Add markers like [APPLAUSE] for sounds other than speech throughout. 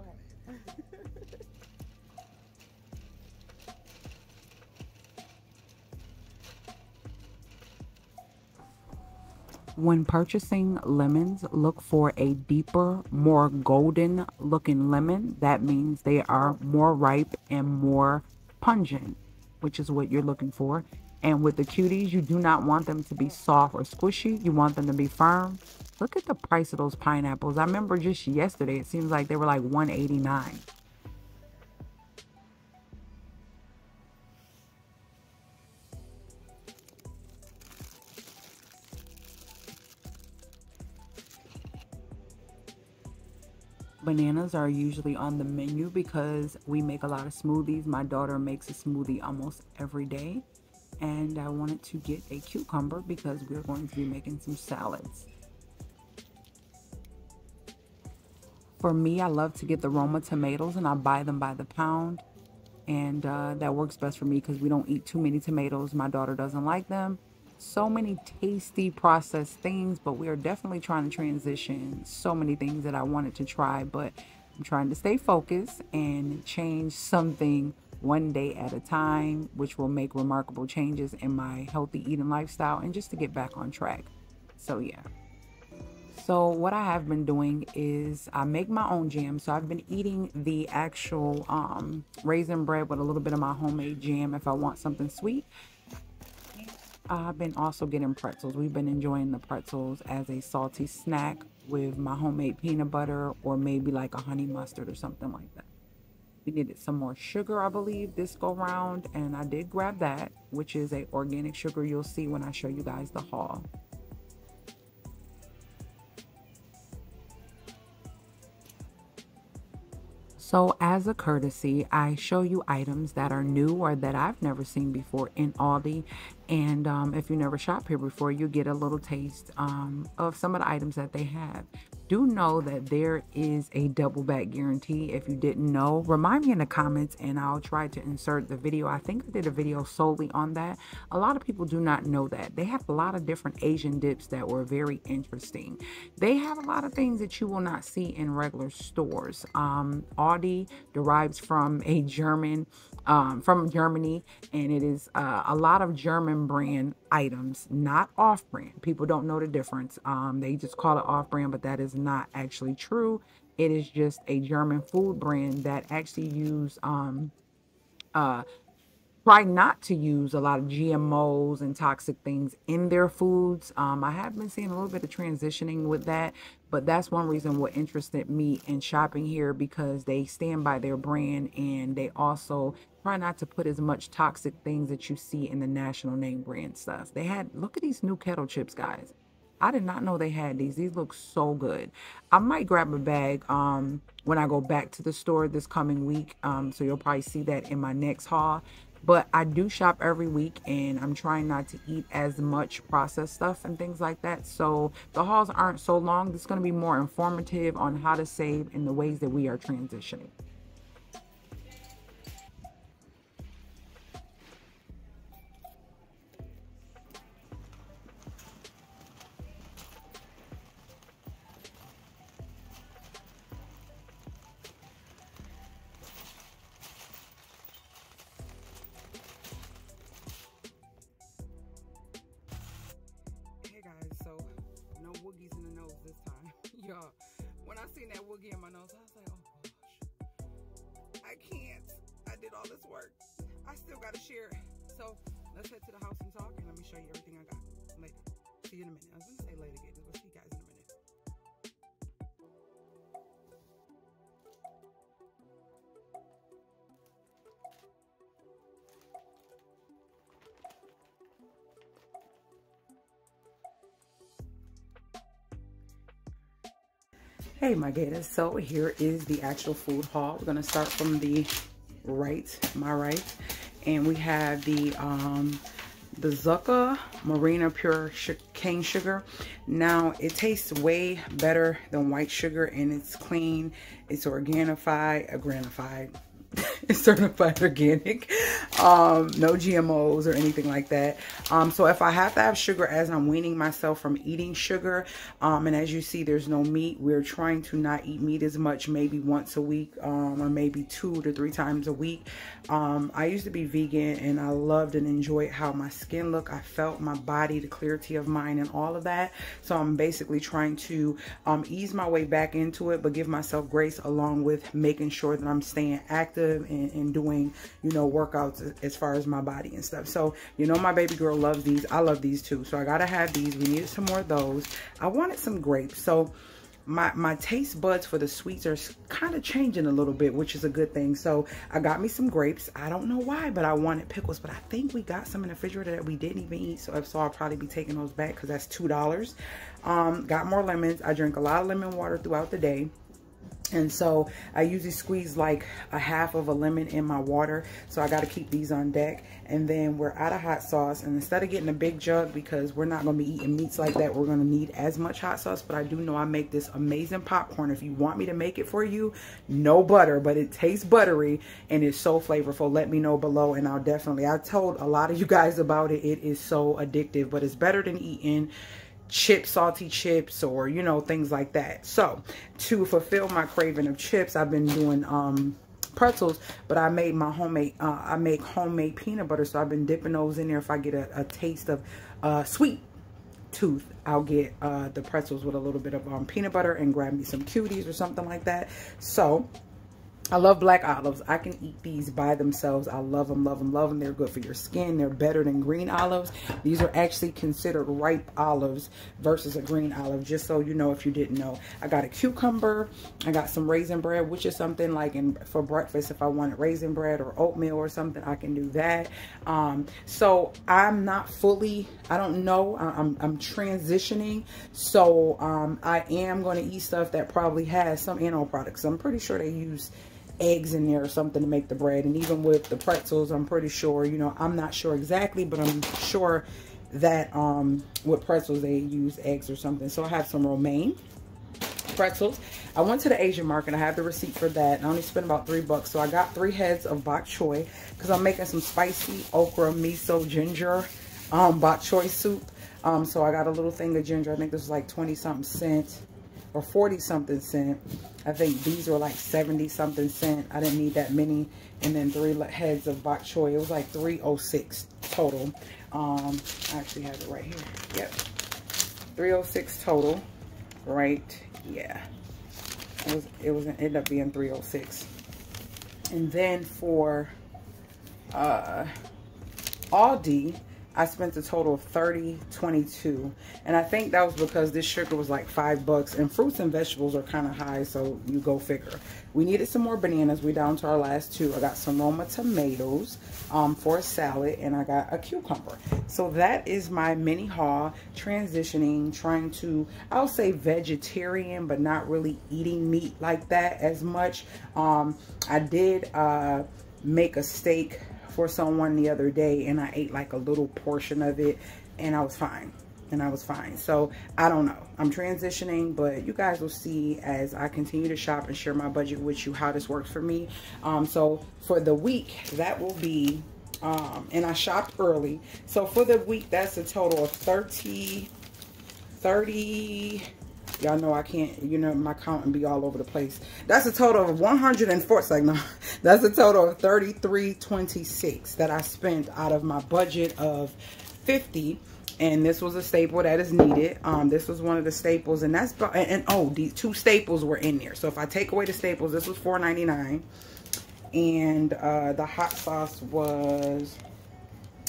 Ahead. [LAUGHS] When purchasing lemons, look for a deeper, more golden looking lemon. That means they are more ripe and more pungent, which is what you're looking for. And with the cuties, you do not want them to be soft or squishy. You want them to be firm. Look at the price of those pineapples. I remember just yesterday, it seems like they were like 189. Bananas are usually on the menu because we make a lot of smoothies. My daughter makes a smoothie almost every day. And I wanted to get a cucumber because we're going to be making some salads. For me, I love to get the Roma tomatoes and I buy them by the pound. And uh, that works best for me because we don't eat too many tomatoes. My daughter doesn't like them so many tasty processed things, but we are definitely trying to transition so many things that I wanted to try, but I'm trying to stay focused and change something one day at a time, which will make remarkable changes in my healthy eating lifestyle and just to get back on track. So, yeah. So, what I have been doing is I make my own jam. So, I've been eating the actual um, raisin bread with a little bit of my homemade jam if I want something sweet. I've been also getting pretzels. We've been enjoying the pretzels as a salty snack with my homemade peanut butter or maybe like a honey mustard or something like that. We needed some more sugar, I believe, this go round, and I did grab that, which is a organic sugar you'll see when I show you guys the haul. So as a courtesy, I show you items that are new or that I've never seen before in Aldi. And um, if you never shop here before, you get a little taste um, of some of the items that they have do know that there is a double back guarantee. If you didn't know, remind me in the comments and I'll try to insert the video. I think I did a video solely on that. A lot of people do not know that. They have a lot of different Asian dips that were very interesting. They have a lot of things that you will not see in regular stores. Um, Aldi derives from a German um, from Germany, and it is uh, a lot of German brand items, not off brand. People don't know the difference. Um, they just call it off brand, but that is not actually true. It is just a German food brand that actually use um, uh, try not to use a lot of GMOs and toxic things in their foods. Um, I have been seeing a little bit of transitioning with that, but that's one reason what interested me in shopping here because they stand by their brand and they also try not to put as much toxic things that you see in the national name brand stuff. They had, look at these new kettle chips, guys. I did not know they had these. These look so good. I might grab a bag um, when I go back to the store this coming week. Um, so you'll probably see that in my next haul. But I do shop every week and I'm trying not to eat as much processed stuff and things like that. So the hauls aren't so long. Is going to be more informative on how to save and the ways that we are transitioning. [LAUGHS] y'all. When I seen that woogie in my nose, I was like, oh gosh, I can't. I did all this work. I still got to share it. So let's head to the house and talk, and let me show you everything I got later. See you in a minute. I was gonna say later, Gators. We'll see Hey my gators, so here is the actual food haul. We're gonna start from the right, my right. And we have the um, the Zulka Morena Pure Cane Sugar. Now, it tastes way better than white sugar and it's clean. It's organified, organified. [LAUGHS] Certified organic. Um, no GMOs or anything like that. Um, so if I have to have sugar as I'm weaning myself from eating sugar, um, and as you see, there's no meat. We're trying to not eat meat as much, maybe once a week um, or maybe two to three times a week. Um, I used to be vegan and I loved and enjoyed how my skin looked. I felt my body, the clarity of mind and all of that. So I'm basically trying to um, ease my way back into it, but give myself grace along with making sure that I'm staying active and, and doing, you know, workouts as far as my body and stuff. So, you know, my baby girl loves these. I love these too. So I got to have these. We needed some more of those. I wanted some grapes. So my my taste buds for the sweets are kind of changing a little bit which is a good thing so i got me some grapes i don't know why but i wanted pickles but i think we got some in the refrigerator that we didn't even eat so if so i'll probably be taking those back because that's two dollars um got more lemons i drink a lot of lemon water throughout the day and so I usually squeeze like a half of a lemon in my water. So I got to keep these on deck. And then we're out of hot sauce. And instead of getting a big jug, because we're not going to be eating meats like that, we're going to need as much hot sauce. But I do know I make this amazing popcorn. If you want me to make it for you, no butter, but it tastes buttery and it's so flavorful. Let me know below and I'll definitely, I told a lot of you guys about it. It is so addictive, but it's better than eating chips, salty chips, or, you know, things like that. So, to fulfill my craving of chips, I've been doing um, pretzels, but I made my homemade, uh, I make homemade peanut butter, so I've been dipping those in there if I get a, a taste of uh, sweet tooth, I'll get uh, the pretzels with a little bit of um, peanut butter and grab me some cuties or something like that. So, I love black olives. I can eat these by themselves. I love them, love them, love them. They're good for your skin. They're better than green olives. These are actually considered ripe olives versus a green olive, just so you know if you didn't know. I got a cucumber. I got some raisin bread, which is something like in for breakfast. If I wanted raisin bread or oatmeal or something, I can do that. Um, so I'm not fully, I don't know. I'm, I'm transitioning. So um, I am going to eat stuff that probably has some animal products. I'm pretty sure they use eggs in there or something to make the bread. And even with the pretzels, I'm pretty sure, you know, I'm not sure exactly, but I'm sure that um, with pretzels, they use eggs or something. So I have some romaine pretzels. I went to the Asian market. I have the receipt for that. I only spent about three bucks. So I got three heads of bok choy because I'm making some spicy okra, miso, ginger um, bok choy soup. Um, so I got a little thing of ginger. I think this is like 20 something cents or 40 something cent. I think these were like 70 something cent. I didn't need that many. And then three heads of bok choy. It was like 306 total. Um, I actually have it right here. Yep. 306 total. Right. Yeah. It was, it was, it ended up being 306. And then for, uh, Aldi, I spent a total of 30 22 and I think that was because this sugar was like five bucks and fruits and vegetables are kind of high so you go figure. We needed some more bananas. We down to our last two. I got some Roma tomatoes um, for a salad and I got a cucumber. So that is my mini haul transitioning trying to I'll say vegetarian but not really eating meat like that as much. Um, I did uh, make a steak for someone the other day and I ate like a little portion of it and I was fine and I was fine. So I don't know. I'm transitioning, but you guys will see as I continue to shop and share my budget with you how this works for me. Um, so for the week, that will be, um, and I shopped early. So for the week, that's a total of 30, 30, Y'all know I can't, you know, my counting be all over the place. That's a total of 104. It's like, no, [LAUGHS] that's a total of 33.26 that I spent out of my budget of 50 and this was a staple that is needed. Um, this was one of the staples, and that's and, and oh, these two staples were in there. So if I take away the staples, this was $4.99, and uh, the hot sauce was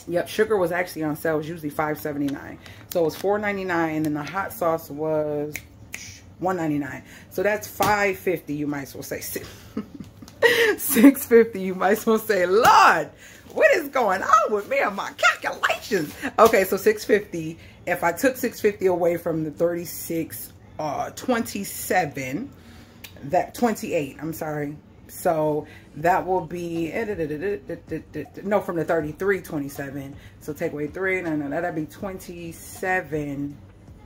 Yep, sugar was actually on sale. It was usually $5.79. So it was $4.99, and then the hot sauce was 199 So that's 550 you might as well say. [LAUGHS] 650 you might as well say, Lord, what is going on with me and my calculations? Okay, so 650 If I took 650 away from the 36, uh, 27, that 28, I'm sorry. So that will be, no, from the 33, 27. So take away three, no, no, that'd be 27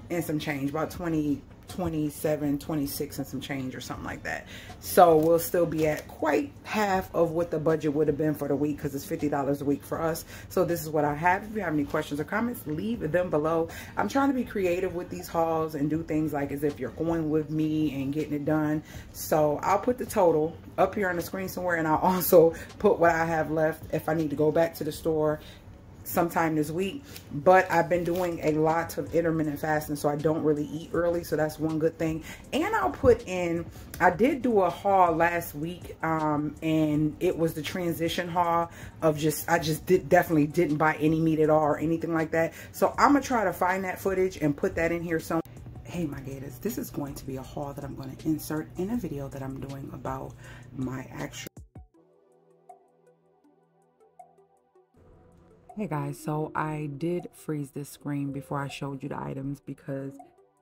and some change, about 20, 27 26 and some change or something like that. So we'll still be at quite half of what the budget would have been for the week because it's $50 a week for us. So this is what I have. If you have any questions or comments leave them below. I'm trying to be creative with these hauls and do things like as if you're going with me and getting it done. So I'll put the total up here on the screen somewhere and I'll [LAUGHS] also put what I have left if I need to go back to the store sometime this week but I've been doing a lot of intermittent fasting so I don't really eat early so that's one good thing. And I'll put in I did do a haul last week um, and it was the transition haul of just I just did definitely didn't buy any meat at all or anything like that. So I'm gonna try to find that footage and put that in here so hey my gators this is going to be a haul that I'm going to insert in a video that I'm doing about my actual Hey guys, so I did freeze this screen before I showed you the items because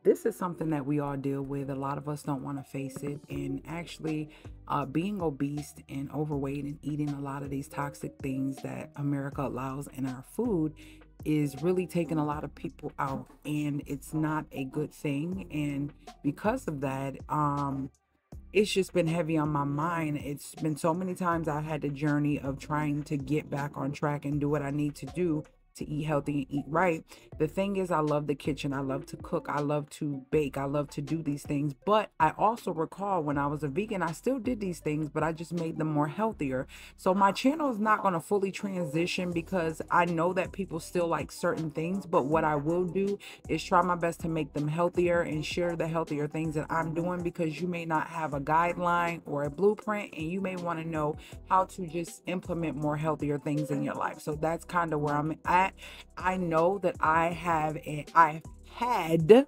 this is something that we all deal with. A lot of us don't want to face it. And actually, uh, being obese and overweight and eating a lot of these toxic things that America allows in our food is really taking a lot of people out. And it's not a good thing. And because of that, um, it's just been heavy on my mind. It's been so many times I've had the journey of trying to get back on track and do what I need to do to eat healthy and eat right. The thing is, I love the kitchen. I love to cook. I love to bake. I love to do these things. But I also recall when I was a vegan, I still did these things, but I just made them more healthier. So my channel is not going to fully transition because I know that people still like certain things. But what I will do is try my best to make them healthier and share the healthier things that I'm doing because you may not have a guideline or a blueprint and you may want to know how to just implement more healthier things in your life. So that's kind of where I'm at that, I know that I have a, I've had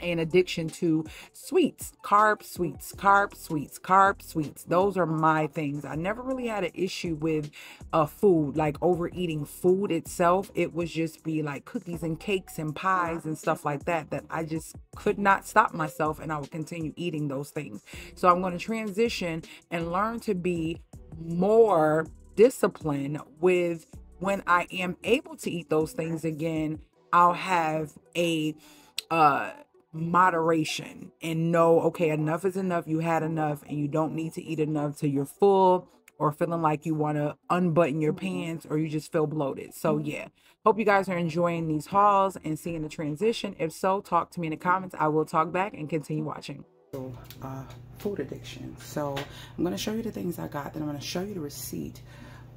an addiction to sweets, carb sweets, carb sweets, carb sweets. Those are my things. I never really had an issue with uh, food, like overeating food itself. It was just be like cookies and cakes and pies and stuff like that, that I just could not stop myself and I would continue eating those things. So I'm going to transition and learn to be more disciplined with when I am able to eat those things again, I'll have a uh moderation and know okay enough is enough you had enough and you don't need to eat enough till you're full or feeling like you want to unbutton your pants or you just feel bloated. So yeah hope you guys are enjoying these hauls and seeing the transition. If so talk to me in the comments. I will talk back and continue watching. Uh, food addiction. So i'm going to show you the things i got then i'm going to show you the receipt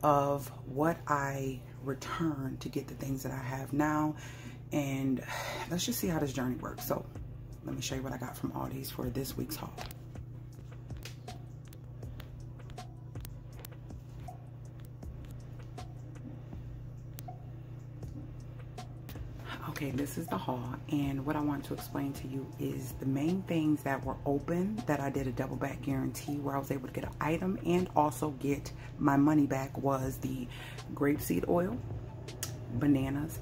of what I returned to get the things that I have now. And let's just see how this journey works. So let me show you what I got from Aldi's for this week's haul. Okay, this is the haul and what I want to explain to you is the main things that were open that I did a double back guarantee where I was able to get an item and also get my money back was the grapeseed oil, bananas,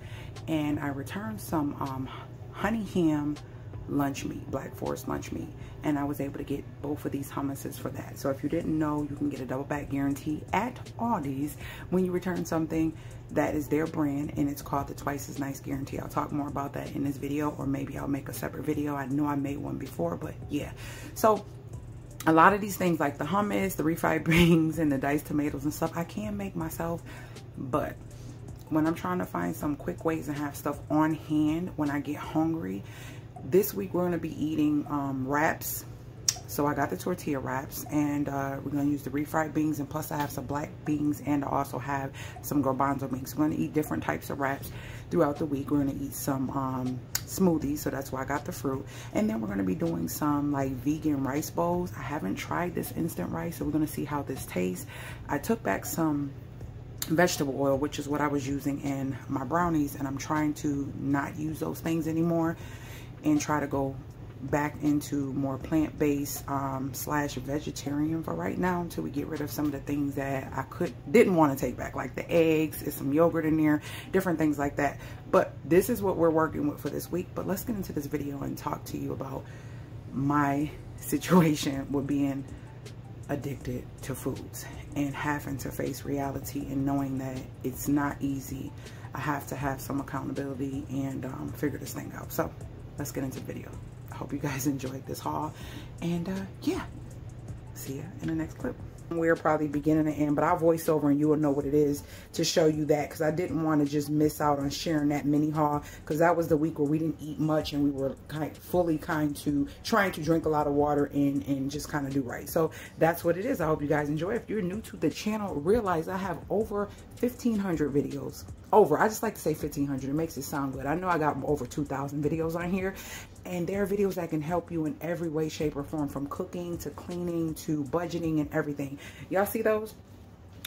and I returned some um, honey ham lunch meat, Black Forest lunch meat. And I was able to get both of these hummuses for that. So if you didn't know, you can get a double back guarantee at Aldi's when you return something that is their brand and it's called the twice as nice guarantee. I'll talk more about that in this video or maybe I'll make a separate video. I know I made one before, but yeah. So a lot of these things like the hummus, the refried [LAUGHS] beans and the diced tomatoes and stuff, I can make myself, but when I'm trying to find some quick ways and have stuff on hand when I get hungry, this week we're going to be eating um, wraps. So I got the tortilla wraps and uh, we're going to use the refried beans and plus I have some black beans and I also have some garbanzo beans. We're going to eat different types of wraps throughout the week. We're going to eat some um, smoothies, so that's why I got the fruit. And then we're going to be doing some like vegan rice bowls. I haven't tried this instant rice, so we're going to see how this tastes. I took back some vegetable oil, which is what I was using in my brownies, and I'm trying to not use those things anymore and try to go back into more plant-based um, slash vegetarian for right now until we get rid of some of the things that I could didn't want to take back like the eggs and some yogurt in there different things like that. But this is what we're working with for this week but let's get into this video and talk to you about my situation [LAUGHS] with being addicted to foods and having to face reality and knowing that it's not easy. I have to have some accountability and um, figure this thing out. So let's get into the video. I hope you guys [LAUGHS] enjoyed this haul. And uh, yeah, see ya in the next clip we're probably beginning to end, but I'll voice over and you will know what it is to show you that because I didn't want to just miss out on sharing that mini haul because that was the week where we didn't eat much and we were kind fully kind to trying to drink a lot of water and, and just kind of do right. So that's what it is. I hope you guys enjoy. If you're new to the channel, realize I have over 1,500 videos. Over. I just like to say 1,500. It makes it sound good. I know I got over 2,000 videos on here and there are videos that can help you in every way, shape, or form from cooking to cleaning to budgeting and everything. Y'all see those?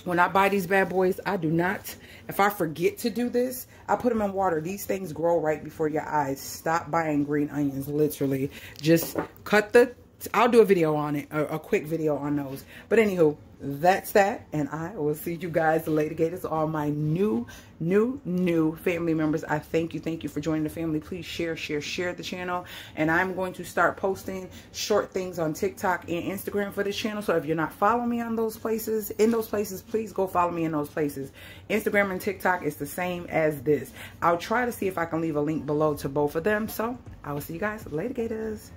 When I buy these bad boys, I do not, if I forget to do this, I put them in water. These things grow right before your eyes. Stop buying green onions, literally. Just cut the, I'll do a video on it, a, a quick video on those. But anywho, that's that and i will see you guys later. Gators all my new new new family members. I thank you thank you for joining the family. Please share share share the channel. And i'm going to start posting short things on tiktok and instagram for this channel. So if you're not following me on those places in those places please go follow me in those places. Instagram and tiktok is the same as this. I'll try to see if i can leave a link below to both of them. So i will see you guys later gators